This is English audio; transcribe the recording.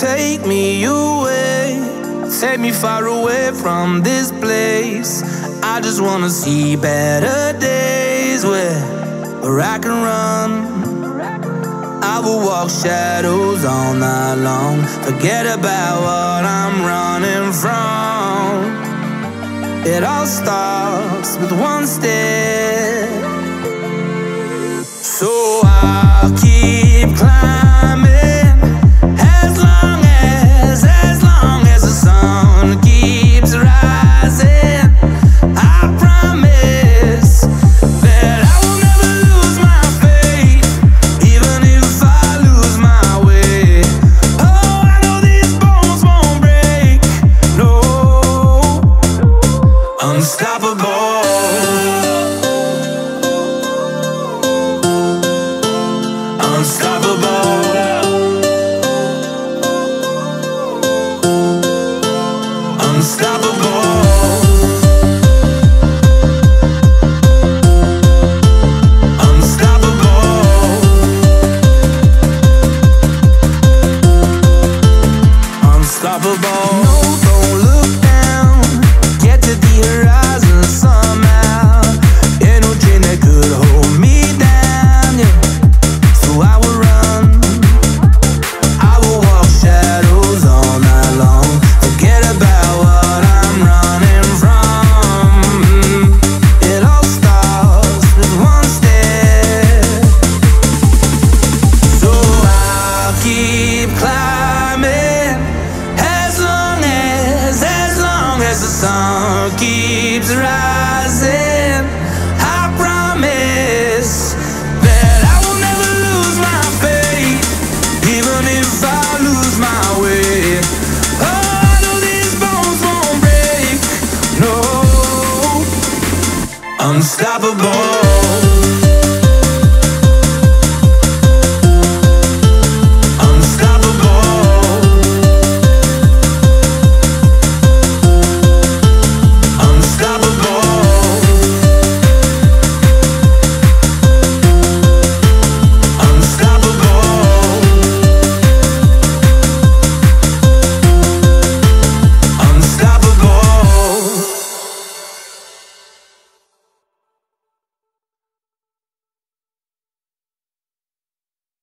take me away, take me far away from this place. I just wanna see better days where, where I can run. I will walk shadows all night long. Forget about what I'm running from. It all starts with one step. So I'll keep Unstoppable. Keeps rising. I promise that I will never lose my faith, even if I lose my way. Oh, I know these bones won't break, no, unstoppable.